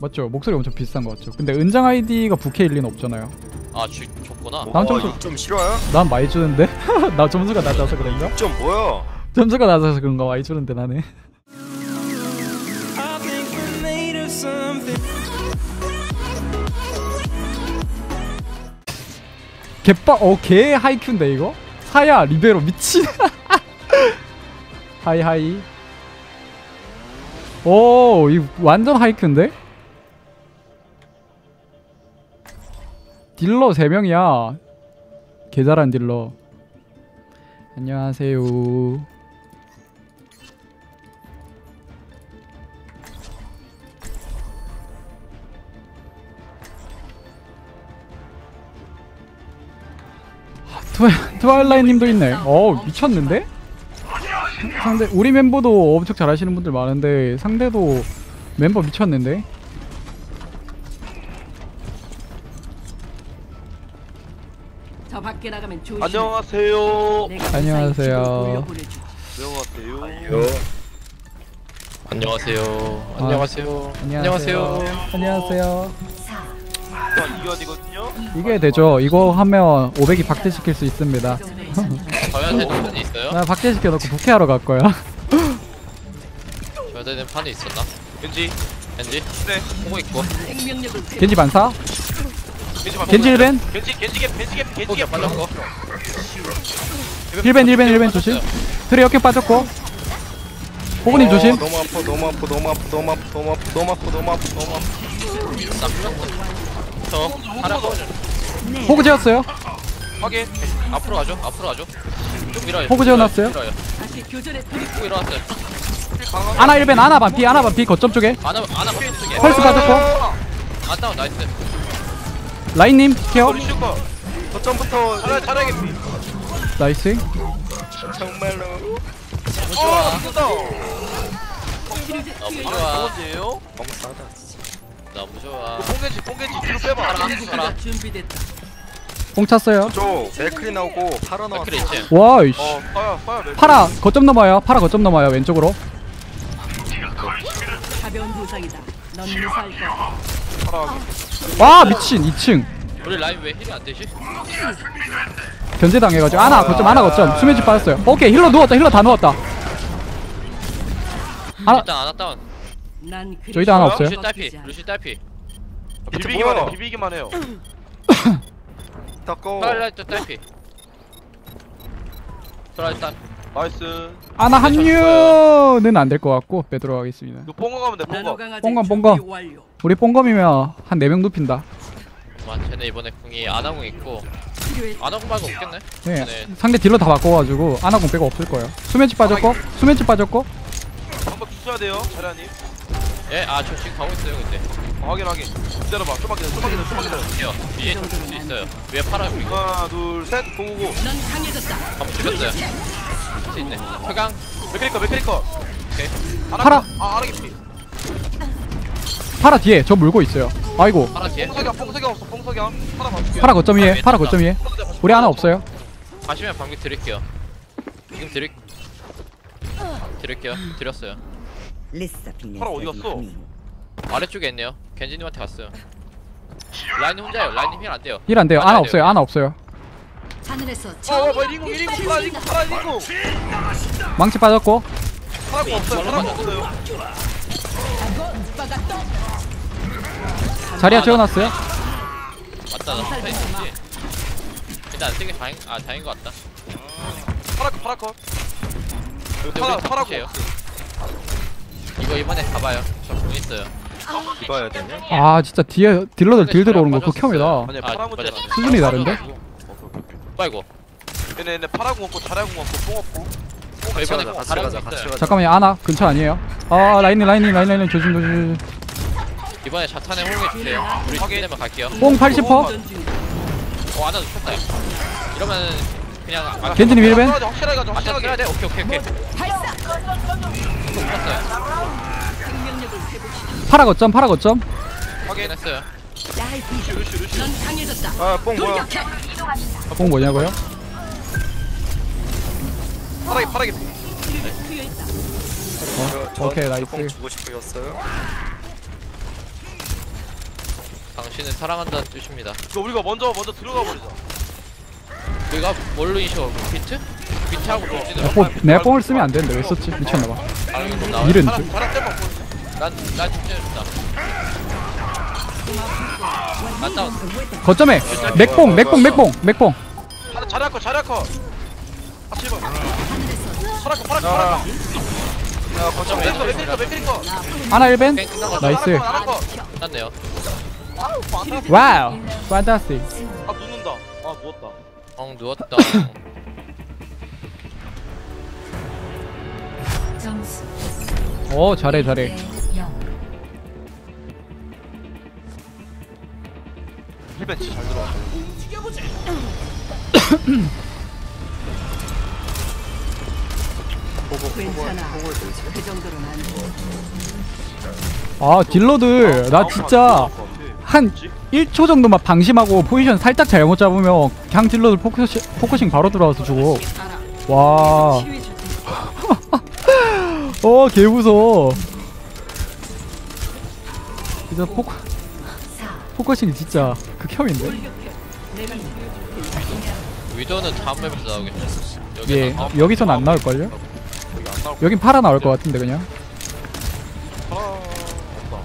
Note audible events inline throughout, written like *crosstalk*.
맞죠? 목소리 엄청 비슷한 거 같죠? 근데 은장 아이디가 부캐일 리는 없잖아요. 아 주, 줬구나 난 어, 점수- 이좀 싫어요? 난 많이 주는데? *laughs* 나 점수가 낮아서 그런가? 좀 뭐야? 점수가 낮아서 그런가 많이 주는데 something. 개빠 어개 하이큐인데 이거? 사야 리베로 미친. *laughs* 하이 하이. 오, 이 완전 하이큐인데? 딜러 3명이야. 개 잘한 딜러. 안녕하세요. 트와- 트와일라이 님도 있네. 어, 미쳤는데? 상대 우리 멤버도 엄청 잘하시는 분들 많은데 상대도 멤버 미쳤는데? 안녕하세요. 안녕하세요. 돌려보내주지. 안녕하세요. 안녕하세요 아, 안녕하세요 안녕하세요. 안녕하세요. 자, 이견이거든요. 이게 되죠. 이거 하면 500이 박제시킬 수 있습니다. *laughs* 저한테는 판이 있어요? 나 박제시켜 놓고 부캐하러 갈 거야. 저한테는 판이 있었나? 겐지. 겐지? 네. 보고 있고. 겐지 반사? 겐지 만 겐지 1벤? 겐지 겐지 겐지 겐지 겐지 포기 겐지 빨렸고 1벤 1벤 1벤 조심. 트레 역행 빠졌고. 호구님 어, 조심. 너무 아파 너무 아파 너무 아파 너무 아파 너무 아파 너무 아파 너무 아파 너무 아파 저 하나 호그 재웠어요. 확인. 앞으로 가죠 앞으로 가죠 쭉 밀어요 호그 재워놨어요? 쭉 일어났어요 아나 heal ban 아나 반피 아나 반피 거점 쪽에. 아나 아나 버튼 쪽에 펄스 빠졌고. 아 다운 nice 라인님 케어. 거점부터 잘해 잘하겠지. nice. 정말로 어. 너무 좋아 뭔데요? 너무 싸다 너무 좋아 뽕겐지 뽕겐지 뒤로 빼봐. 공격가 준비됐다. 공 찼어요. 저 맥클이 나오고 파라 나왔어 맥크리 있지 와, 이씨. 어, 파야 파야. 멜. 파라 거점 넘어요. 파라 거점 넘어요. 왼쪽으로. 가벼운 부상이다. 넌 무사할 거야. 와, 미친. 2층. 우리 라인 왜 힐이 안 되지? 견제 당해가지고 아나 거점 아나 거점 수면집 빠졌어요. 오케이 힐러 누웠다. 힐러 다 누웠다. 아. 일단 아나 다운 난 그리 저희도 하나 없어요? 루시 딸피 루시 딸피 비비기만 뭐야? 해. 비비기만 해요. *coughs* 닦고 트라이라이트 딸피 트라이트 나이스. 아나 합류는 안 될 것 같고 빼도록 하겠습니다. 이거 뽕거 가면 돼. 뽕거. 뽕검, 뽕검. 우리 뽕검이면 한 4명 눕힌다. 와 쟤네 이번에 궁이 아나궁 있고. 아나궁 말고 없겠네 네. 네. 상대 딜러 다 바꿔가지고 아나공 빼고 없을 거예요. 수면집 빠졌고 수면집 빠졌고 한번 주셔야 돼요, 차량님. 예? 아저 지금 가고 있어요 근데 어, 확인 확인. 기다려봐. 좀만 기다려. 좀만 기다려. 좀만 기다려. 뛰어 위에 있어요 위에 파라 그리고 하나, 둘, 셋. 고고고. 넌 강해졌다. 한번 죽였어요 할수 있네 hö강 메카니커, 메카니커. 오케이 파라. 아, 아라기. 파라 뒤에 저 물고 있어요. 아이고 파라 뒤에 뽕석이야, 뽕석이 없어. 뽕석이야. 하나 봐줄게. 파라 거점 위에 파라 거점 위에 우리 하나 없어요. 가시면 방금 드릴게요 지금 드릴 드릴게요 드렸어요 파라 어디 갔어? 아래쪽에 있네요 겐지님한테 갔어요 라인 혼자요 라인님 heal 안 돼요 heal 안 돼요. 돼요. 없어요. 아나 없어요. 하늘에서 어, 뭐 리고, 리고, 파라 리고, 파라 리고. 망치 빠졌고 파라가 없어요. 파라가 없어요. 자리야 채워놨어요. 맞다 나 스타일 있지 일단 안 쓰게 다행 아 다행인 것 같다 파라 컷, 파라 컷. 근데 파라, 우리 파라고. 탑이에요 이거 이번에 가봐요 저돈 있어요 입어야 되네 아 진짜 뒤에 딜러들 딜 들어오는 거 극혐이다. 아니, 아, 파라. 문제라. 수준이 다른데? 빨고 얘네, 얘네 파라공 없고, 자라공 없고, 뽕 없고. 저 이번에 같이 가자 같이 있어요 가자 잠깐만요. 아나 근처 아니에요. 아 라인님 라인님 라인 라인 조심 조심. 이번에 자탄에 호응해 주세요 우리 확인. 팀내면 갈게요 뽕 80%. 도전 중. 어 좋다 이러면 그냥 아, 겐지님 1벤. 확실하게 가자, 확실하게. 써야 돼? 오케이 오케이 오케이 생명력을 회복시켜. 파라 거점 파라 거점. 확인 했어요 루시, 루시, 루시. 넌 강해졌다. 아뽕 뭐야 돌격해. 뽕 뭐냐고요? 파라기, 파라기. 저- 오케이, 저 나이스. 뽕 주고 싶으셨어요? 당신을 사랑한다는 뜻입니다. 이거 우리가 먼저 먼저 들어가 버리자 우리가 뭘로 이셔? 비트? 비트하고 돌지도 내가, 뽕, 내가 뽕을 쓰면 안 되는데 왜 썼지? 미쳤나봐 나와. 이른 자랑 줄 자랑 떼봐 보여줘 난, 난 직진해준다. 난 다운. 거점에 맥뽕 맥뽕 맥뽕 맥뽕 자랑 자랑 거 자랑 거 같이 해봐 파라 거 파라 거 야, 파라 거 야, 거점 맥크리 거 맥크리 거 맥크리 거 하나 1벤 땡 끝난 나이스. 자랑 거 끝났네요. 와우 판타스틱. 아 눕는다. 아 누웠다. 엉 누웠다. 점수 오 잘해 잘해 heal ban 진짜 잘 들어왔다 괜찮아. 그 정도로는 안 돼. 아 딜러들 나 진짜 한 1초 정도만 방심하고 포지션 살짝 잘못 잡으면 그냥 딜러들 focusing, focusing 바로 들어와서 죽어. 와. 치유해 줄 테니 어, 개 무서워. 진짜 포커, 4 포커싱이 진짜 테니 위도는 다음 맵에서 나오겠죠. 여기 예, 나 여기선 안 나올걸요? 여기 안 나올 여긴 팔아 나올 것 같은데, 그냥. 아 없다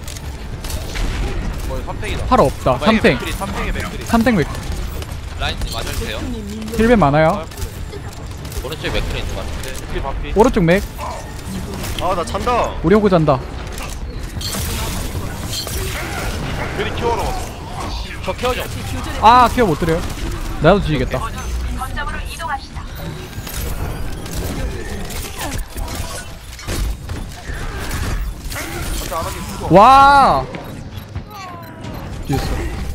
거의 3팩이다 팔아 없다. 삼탱. 3팩에 맥크리 삼탱 맥, 라인 맞아주세요. 힐벤 많아요. 오른쪽에 맥크리 있는 것. 맥크리 반피 오른쪽 맥, 아, 나 잔다. 우리 호구 잔다. 괜히 키워러 왔어 저 케어줘. 아, 케어 못 드려요. 나도 지겠다. 와! 뒤였어.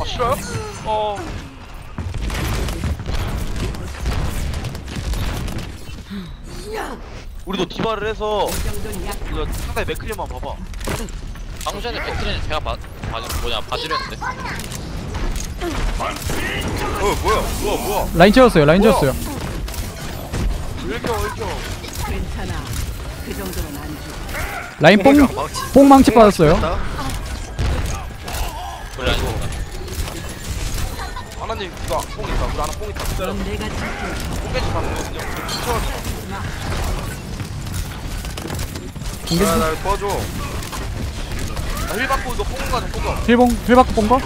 아 싫어요? 어 우리도 디바를 해서 이거 상당히 맥크리만 봐봐 방금 전에 맥크리는 제가 봐, 봐, 뭐냐, 봐드렸는데. 어 뭐야 뭐야 뭐야 라인 채웠어요, 라인 채웠어요. 이렇게 괜찮아 그 정도는 안 돼. 라인 뽕, 뽕 망치 받았어요. 하나님 이거 뽕 있다 우리 하나 뽕 있다 기다려 그럼 내가 지켜 야, 나 도와줘. 나힐 받고 이거 뽕 가자 뽕 가. 힐봉, 힐바크 뽕 거?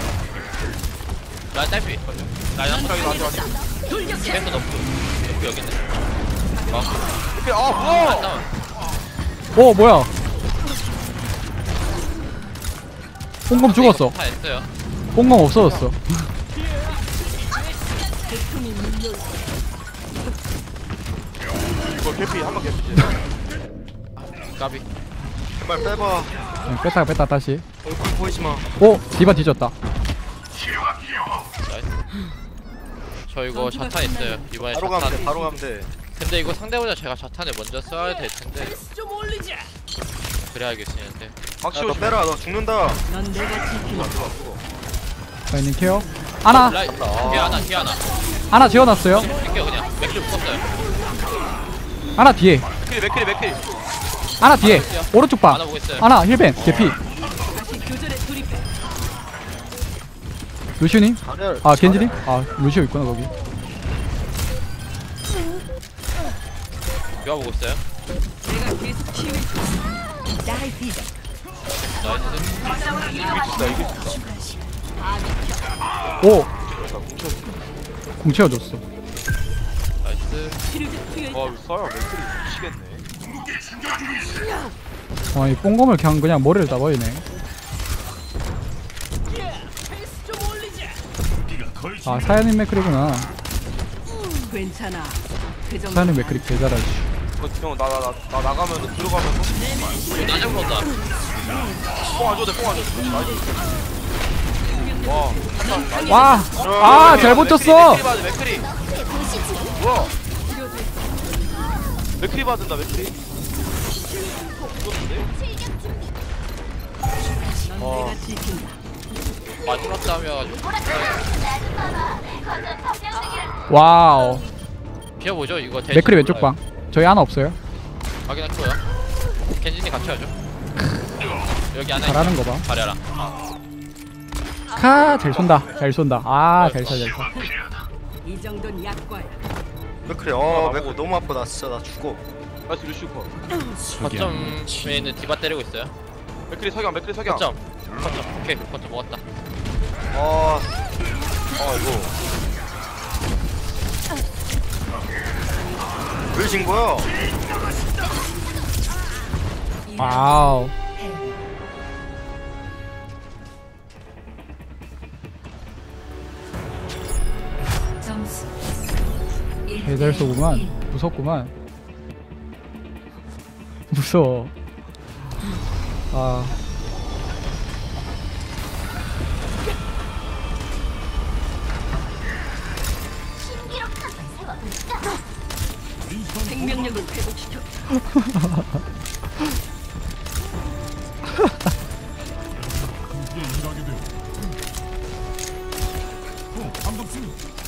라인 딸피. 라인 한 여기 앉아 앉아 계속 너프. 너프 여기 있네. 어, 이렇게 아 뭐야 다운. 오, 뭐야. 뽕검 죽었어. 다 했어요. 뽕검 없어졌어. 이거 개피 한 번 개피지 까비. 제발 빼봐. 네, 뺐다가 뺐다 다시. 얼굴 보이지 마. 오, 디바 뒤졌다. 저 이거 자탄 있어요. 이번에 바로 가면 돼, 자탄. 바로 가면 돼. 근데 이거 상대보다 제가 자탄을 먼저 써야 될 텐데. 그래야 알겠는데. 박시 야, 너 오시 빼라. 너 죽는다. 넌 내가 지키는 라인님 care. 아나, 라인 뒤에 아나 뒤에 아나. 아나 재워놨어요. 뛸게요 그냥. 맥주 묶었어요. 아나 뒤에. 맥크리 맥크리 맥크리 아나 뒤에. 오른쪽 방. 아나 보고 있어요. 아나 heal ban. 개피. 루시오님. 아 겐지님. 아 루시오 있구나 거기. 누가 보고 있어요? nice. 오. 궁 채워줬어. nice. 와 이거 써야 맥크리 미치겠네 아이 뽕검을 그냥 그냥 머리를 따버리네. 아 사야님 맥크리구나. 괜찮아 그 사야님 맥크리 개잘하지. 형나나 나 나가면 들어가면 나 온다. 뽕안 줘도 돼뽕안 줘도 돼 nice 와 와. 아 잘 버텼어. 맥크리 맥크리 뭐야 맥크리 받은다 맥크리 죽었는데? 넌 어. 내가 지킨다 마지막 싸움이어가지고. wow. 비워보죠 이거. 대신 맥크리 왼쪽 몰라요. 방. 저희 아나 없어요. 확인할 거야 겐진이 같이 하죠. 여기 안에 잘하는 거 봐. 잘해라. 아. 카, 잘 쏜다. 잘 쏜다. 아, 잘 쏴, 잘 쏴. 이 정도는 약과야. 맥크리 어 맥크 너무 아파 나 진짜 나 죽어 nice 루시우 컷 거점에 있는 디바 때리고 있어요. 맥크리 석양 맥크리 석양 거점. 거점. 오케이. 거점 먹었다. 아아 이거 왜진 거야? 와우. 쏘구만. 무섭구만. 무서워. 아, 생명력을 회복시켜. *laughs*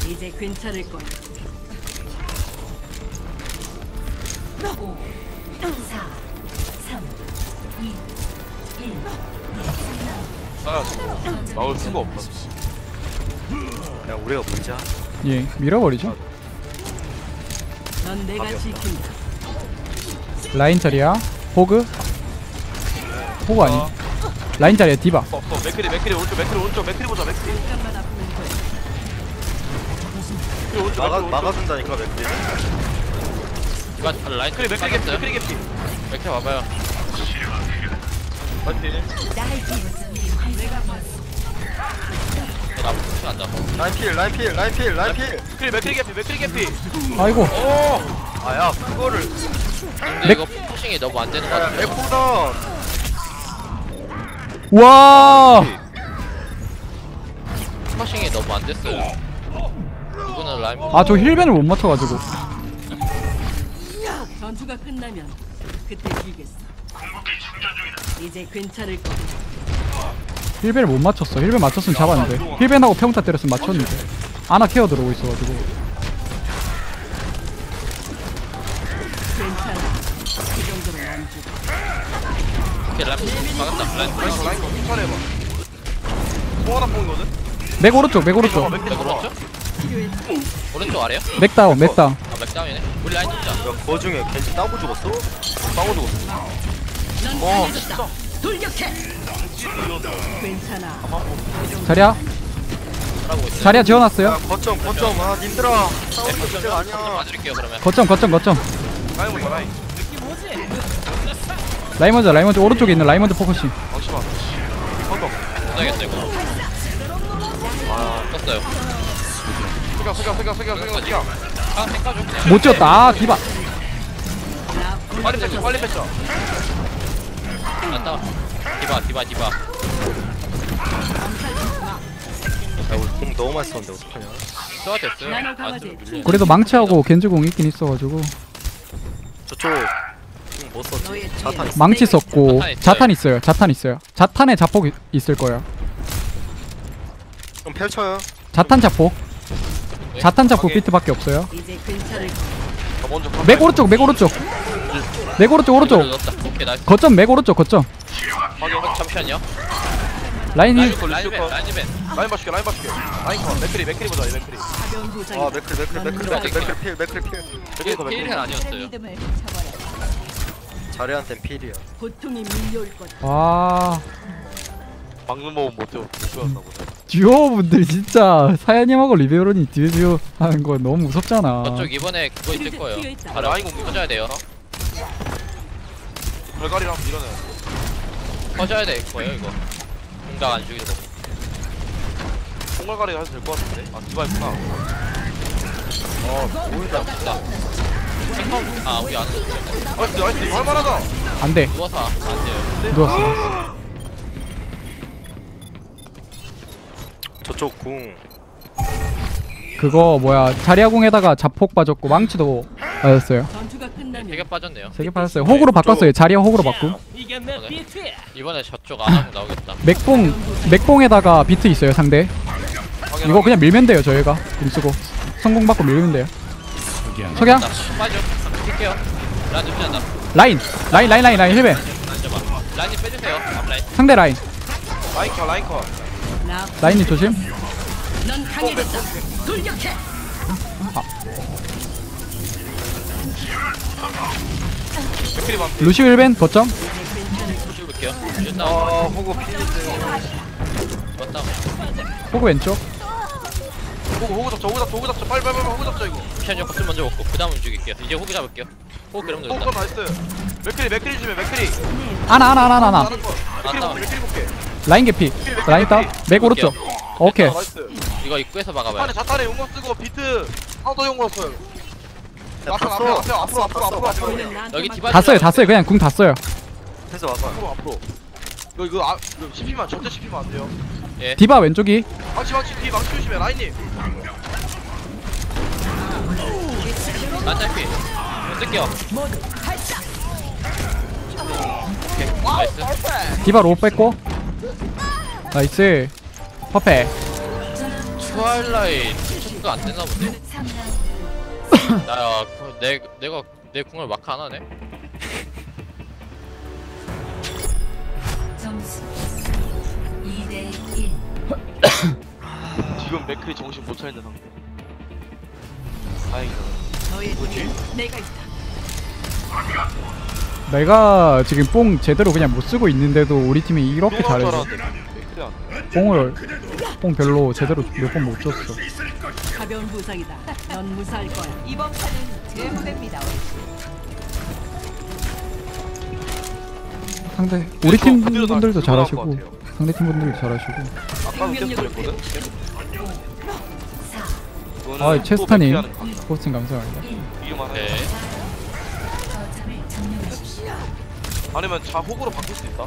이제 괜찮을 거야. 5, 4, 3, 2, 1. 싸야 막을 수가 없다 야 우리가 문제야 예, 밀어버리죠. 넌 내가 지킨다. 라인 자리야. 호그. 호그 아니. 라인 자리야, 디바. 없어 없어 맥크리 맥크리 오른쪽 맥크리 오른쪽 맥크리 보자 맥크리 잠깐만 아프면 돼. 맥크리 오른쪽 막아, 맥크리 오른쪽 막아준다니까 맥크리 디바 아, 라인 맥크리 맥크리 개피. 맥크리 개피 맥크리 와봐요. 파이팅 나 않다. 라인 필 라인 필 라인 필 라인 필 맥크리 맥크리 개피 맥크리 개피 아이고. 아야 그거를 근데 이거 푸싱이 너무 안 되는 것야 같아요. 맥보다 와! 푸싱이 너무 안 됐어요. 이거는 라인 아, 저 힐벤을 못 맞춰가지고. 전투가 끝나면 그때 이기겠어. 이제 괜찮을 거야. heal ban을 못 맞췄어. heal ban 맞췄으면 잡았는데. heal ban하고 평타 때렸으면 맞췄는데. 아나 care 들어오고 있어가지고. 오케이 라인 막았다. 라인 라인 라인 해봐 맥 오른쪽, 맥 오른쪽. 오른쪽? 오른쪽 아래요? 맥 down, 맥 down. 아 맥 down이네. 우리 라인 진짜. 야 그 중에 겐지 따고 죽었어? 빵고 죽었어 넌어 강해졌다. 돌격해. 괜찮아. 자리야. 자리야 지어놨어요. 야 거점 거점 아 님들아 싸우는 게 거점 문제가 아니야 봐드릴게요 그러면. 거점, 거점, 거점. 라인 보자 라인 라이먼즈, 라이먼즈 오른쪽에 있는 라이먼즈 포커싱. 잠시만 한번 못하겠어 이거. 아 떴어요. 석양 석양 석양 석양 석양 석양 아 그냥. 못 지었다. 아, 디바. 빨리 뺐죠 빨리 뺐죠 났다. 디바 디바 디바. 야 우리 공 너무 많이 썼는데 어떡하냐 소화 됐어요. 아. 그래도 망치하고 겐지공 있긴 있어가지고. 저쪽 공못 썼지 너의 자탄 있어 망치 썼고, 자탄 있어요. 자탄 있어요. 자탄 있어요. 자탄에 자폭 이- 있을 거예요. 그럼 펼쳐요 자탄 자폭. 네. 자탄 자폭. 비트밖에 없어요. 먼저 맥 오른쪽, 맥 오른쪽. 맥 오른쪽, 오른쪽. 넣었다. 오케이 nice. 거점, 맥 오른쪽, 거점. 확인. 잠시만요. 라인 라인 heal. ban 라인 ban 라인 ban. 라인 봐줄게 라인 봐줄게 라인 컷 맥크리 맥크리 보자 이 맥크리. 아 맥크리 맥크리 맥크리 맥크리 맥크리 필 맥크리 필 맥크리 컷 맥크리 필은 아니었어요. 믿음을. 자리한텐 필이야 고통이 밀려올 거다. 와. 방금 먹은 못못 배웠나 보다 듀오 분들 진짜 사야님하고 리베로니 듀오 하는 거 너무 무섭잖아. 저쪽 이번에 그거 있을 거예요. *laughs* 바로 라인 공 터져야 돼요. 별가리랑 밀어내 터져야 될 거예요 이거. 공각 안 죽이고. 콩갈가리 해도 될 것 같은데 아 디바 있구나 어 보인다 다아 우리 안 해. nice nice 이거 할만하다 안 돼. 누워서 안 돼요. 누웠어. *gasps* 저쪽 궁 그거 뭐야 자리아 궁에다가 자폭 빠졌고 망치도 빠졌어요. 되게 빠졌네요. 세개 빠졌어요. 호그로 바꿨어요. 자리아 호그로 바꿈. 이번에 저쪽 안 하고 *laughs* 나오겠다. 맥뽕 맥뽕에다가 비트 있어요 상대. 이거 그냥 밀면 돼요 저희가 궁 쓰고 성공 받고 밀면 돼요. 석양 나 빠져. 킬게요. 라인 눕지 다 라인 라인 라인 라인 라인 앉아봐. 라인 빼주세요. 앞라인. 상대 라인 라인 컷 라인 컷나 라인님 조심 넌 강해졌다. 돌격해. 맥크리 반피 루시오 1벤 거점 루시 볼게요. 루시 다운. 아 호구 맞다. 호그 왼쪽? 호구 호구 잡자 호구 잡자 호구 잡자 빨리 빨리 빨리 호구 잡자 이거. 미션 좀 먼저 먹고 그 다음 움직일게요. 이제 호그 잡을게요. 호그 그러면 호구 된다. 나이스. 맥크리 맥크리 주면 맥크리. 아나 아나 아나 아나. 아나 다른 거 맥크리 아, 볼게 맥크리 볼게. 라인 개피. 라인 다맥 오른쪽. 오케이. 나이스. 이거 입구에서 막아봐요. 안에 자탄에 용거 쓰고 비트. 하나도 용거 써요. 야 앞으로 앞으로 앞으로 앞으로 앞으로 앞으로 오늘 나한테 여기. 디바 다 써요 다 써요 그냥 궁 다 써요 해서 와봐 앞으로 앞으로 이거 이거 아 이거 CP만 전체 CP만 안 돼요 디바 왼쪽이 망치 망치 뒤 망치 조심해 라인님 난탈피. 쓸게요. 오케이. 나이스. 디바 로우 뺐고 나이스 퍼펙 트와일라이트 체크가 안 되나 본데? 나야 그내 내가 내 궁을 마크 안 하네. 점수 2대 1. *coughs* 지금 맥크리 정신 못 차리는 상태 다행이다 너의 뒤에 내가 있다. 내가 지금 뽕 제대로 그냥 못 쓰고 있는데도 우리 팀이 이렇게 잘해서 맥크리 안 뽕을 뽕 별로 제대로 몇 번 못 줬어 가벼운 부상이다. 넌 무사할 거야. 이번 판은 제 무대입니다. 상대 우리 팀 분들도 것 잘하시고 같아요. 상대 팀 분들도 잘하시고 아까도 계속 그랬거든 이거는 아 또 체스타님 하는. 호스팅 감사합니다 해 오케이. 아니면 자 호구로 바꿀 수 있다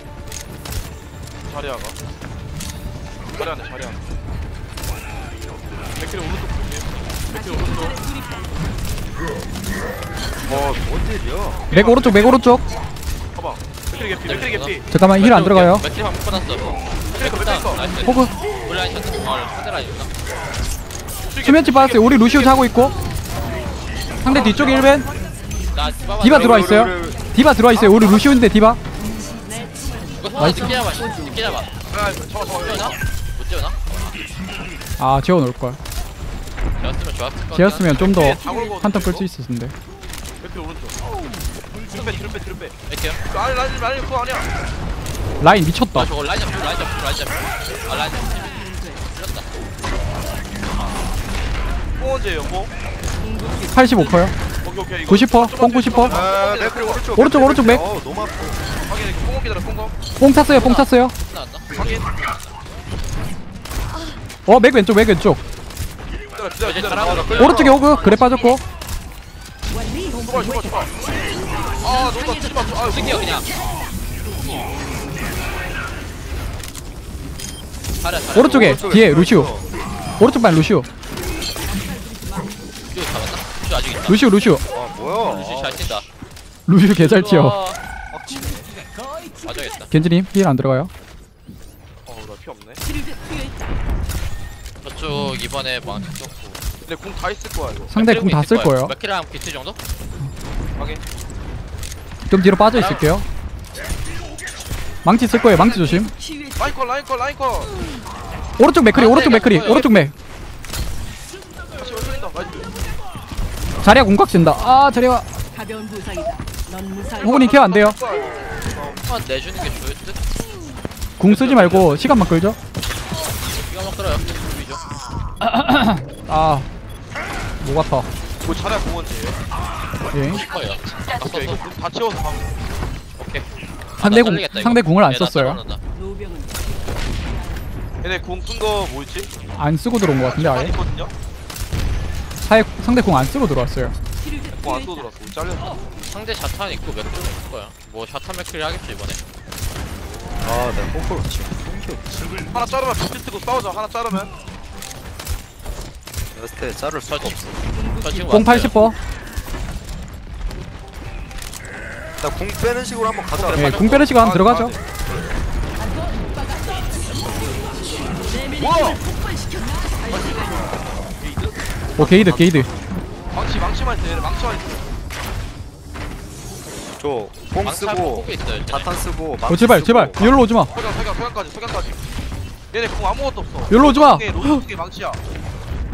자리아가 자리아네 자리아 맥크리 오른쪽 어 뭔 일이야 맥 오른쪽 맥 오른쪽 봐봐 맥크리 개피 맥크리 개피 잠깐만 힐 안 들어가요 맥킬 한번 끊었어. 맥크리 거 맥크리 거 나이스. 호그 온라인 셔츠. 아 상대 라인이구나. 수면치 빠졌어요 우리 루시오 자고 있고 상대 뒤쪽에 1벤 나 디바 디바 들어와 있어요 디바 들어와 있어요 우리 루시오인데 디바 이거 하나 늦게 잡아. 늦게 잡아. 아 잡아 잡아 뛰어나? 잡아 못 뛰어나? 아 재워놓을 걸 되었으면 좋았을 것 재웠으면 좀 더 다 걸고 한턴 끌수 텐데 맥크리 오른쪽 뒤로 빼 뒤로 빼 뒤로 빼 할게요. 그 아니 라인 라인 그거 아니야 라인 미쳤다 아 저거 라인 잡 라인 잡 라인 잡. 아 라인 잡. 틀렸다. 뽕언제예요 뽕 85%요 오케이 오케이 이거 90%? 뽕 90%? 아 맥크리 오른쪽 오른쪽, 오른쪽 맥. 어 너무 아파 확인 이거 뽕 기다려 뽕거 뽕 찼어요 뽕 찼어요 나왔나? 확인 어맥 왼쪽 맥 왼쪽 기다려 기다려 이제 기다려 잘하고 나 있어요. 오른쪽에 호그 그래 빠졌고 아마 아, 쓸게요 그냥. 잘해 잘해. 오른쪽에 뒤에 루시오 오른쪽 반 루시오 루시오? 루시오 아직 있다. 루시오 루시오 아 뭐야 루시오 잘 뛴다. 루시오 개잘 튀어. 맞아야겠다. 겐지님 힐 안 들어가요 어나 피 없네. 저쪽 이번에 망치 썼고. 근데 궁다 있을 거야 이거. 상대 궁다쓸 거예요. 몇 킬랑 비트 정도? 확인. 좀 뒤로 빠져 있을게요. 망치 쓸 거예요. 망치 조심. 라인 컷 라인 컷 라인 컷 오른쪽 맥크리 오른쪽 맥크리 오른쪽 맥. 다시 올린다 나이스 자리야 공각 쓴다. 아 자리야. 가벼운 부상이다. 넌 무사할 호근이 케어 안 돼요. 한번 내주는 게 좋을 듯? 궁 쓰지 말고 시간만 끌죠? 이거 막 들어요. 아 목 아파 뭐 차량 공원지예요 예 거예요. 오케이 이거 아까서 궁다 채워서 방 오케이. 상대 아, 나궁 잘리겠다, 이거. 상대 궁을 안 예, 나 썼어요 얘네 궁쓴거 뭐였지? 안 쓰고 들어온 것 같은데 한 아예 있거든요? 사회 상대 궁안 쓰고 들어왔어요 치료제 궁안 투여 쏘 있다. 들었어 잘렸어 상대 자탄 있고 몇 킬로 있을 거야. 뭐 자탄 맥킬이 하겠지 이번에. 아 없지 하나 자르면 비트 쓰고 싸우자 하나 자르면 여태 자를 수가 저 없어 저공 왔어요. 80%. 나궁 빼는 식으로 한번 가자 예, 궁 빼는 시간 들어가죠. 뭐야 오 게이드 게이드. 망치 망치만 있어 얘네 망치만 있어 저뽕 망치 쓰고 포크 있어요. 쟤네. 자탄 쓰고 어 제발 제발 여기로 오지 마. 석양 석양 석양까지 석양까지 얘네 공 아무것도 없어 여기로 오지 마. 로드게 망치야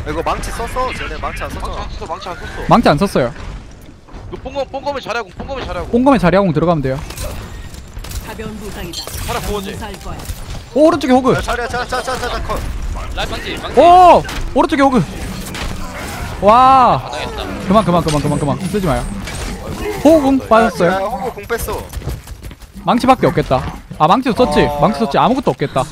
이거 망치 썼어? 쟤네 망치 안 망치 썼잖아 안 썼어 망치 안 썼어 망치 안 썼어요. 이거 뽕검 뽕검을 잘하고 뽕검을 잘하고 꼼꼼히 자리하고 들어가면 돼요. 가벼운 부상이다. 넌 구워지 거야. 오, 오른쪽에 호그. 야 자리야 자자자자자 컷 라인 방지 방지 오! 오른쪽에 호그. 와. 받아야겠다 그만 그만 그만 그만 그만 쓰지 마요. 야 빠졌어요. 호구 공 뺐어 망치밖에 없겠다. 아 망치도 썼지. 아. 망치 썼지. 아무것도 없겠다.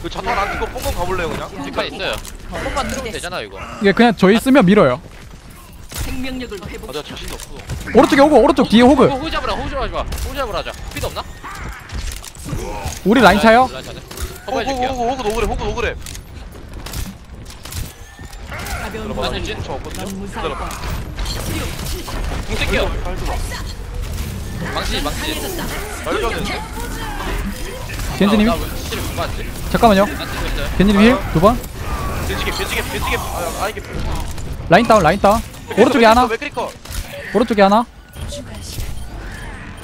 이거 자탄 안 쓰고 뽕검 가볼래요 그냥? 뒷판 있어요 한번만 들으면 되잖아 이거 이게 그냥 저희 쓰면 밀어요. 생명력을 회복. 아 내가 자신이 없어 오른쪽에 호그, 오른쪽 뒤에 호그. 호구 잡으라 호구 잡으라 호구 잡으라 하자 피도 없나? 우리 라인 차요? 라인 차네 호구 호구 호구 노그래 호구 노그래 가벼운 들어봐? 부상이다. 저 없거든요? 무사할 기다려봐. 거야. 공 들어봐 망치 망치 잘 들어가는데? 겐지님이? 아? 잠깐만요. 안 겐지님 힐두 번. 벤지게 벤지게 벤지게 아 아, 이게 라인 다운, 라인 다운. 오른쪽에 하나, 왜 크리커 오른쪽에 하나.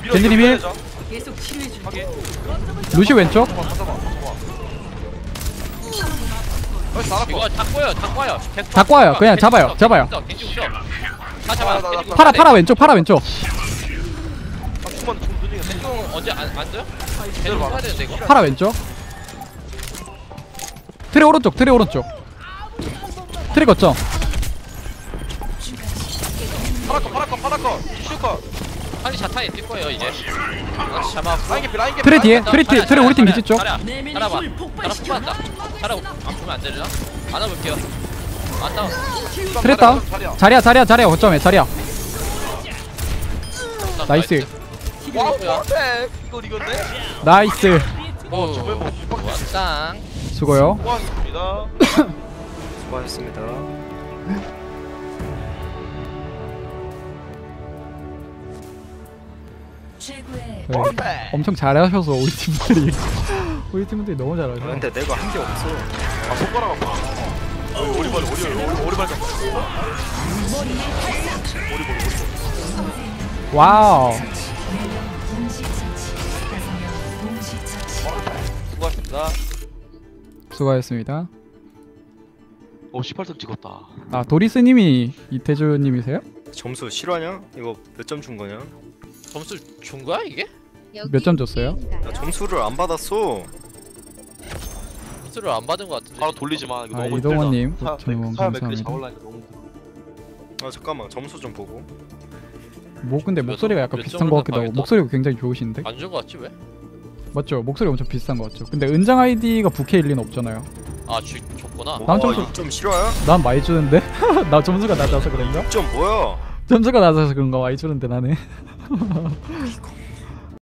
힐. 밀어야죠. 계속 치료해 줄. 확인 루시 왼쪽. 나락거 이거 계속 다 꼬여요. 그냥 잡아요, 잡아요. 다 아, 잡아. 파라. 파라 왼쪽, 파라 왼쪽. 아 언제 안, 안 되는데 이거 파라 왼쪽. 트레 오른쪽, 트레 오른쪽. 트레 거점. 파라커 파라커 파라커 슈커 아니 자탄이 뛸 거예요 이제 같이 잡아 라인 개피 라인 개피 트레 뒤에, 트레 뒤, 트레 우리 팀 기지 쪽. 잘해봐 힘을 잘해 폭발시켜. 뽑았다 잘하고 안 보면 안 되려나? 안아볼게요 안 다운 개피. 트레 다운. 자리야. 자리야, 자리야. 거점에 자리야. nice. 와우 perfect 이걸 이겼네 nice. 오 정말 뭐 왔당 수고요. 고맙습니다 *coughs* 수고하셨습니다 네. 엄청 잘하셔서 우리 팀들이 *laughs* 우리 팀들이 너무 잘하셔. 아, 근데 내가 한 게 없어 아 손가락 아파 어, 오리발 오리 오리발 오리발 와우. 수고하셨습니다 수고하셨습니다. 오 18점 찍었다 아 도리스님이 이태주님이세요? 점수 실화냐? 이거 몇 점 준 거냐? 점수 준 거야 이게? 몇 점 줬어요? 나 점수를 안 받았어 점수를 안 받은 거 같은데 바로 돌리지 마 이거 아, 너무 이동원님. 고추 응원 사야 맥클이 감사합니다. 잡으려니까 너무 힘들어 아 잠깐만 점수 좀 보고 뭐 근데 몇 목소리가 점- 약간 몇 비슷한 점을 것 같기도 하고 답하겠다. 목소리가 굉장히 좋으신데 안 준 거 같지 왜? 맞죠? 목소리 엄청 비슷한 것 같죠? 근데 은장 아이디가 부캐일 리는 없잖아요. 아 주, 줬구나 난 어, 점수- 6점 실화야? 난 많이 주는데 *laughs* 나 점수가 낮아서 그런가? 6점 뭐야? 점수가 낮아서 그런가 많이 주는데 나는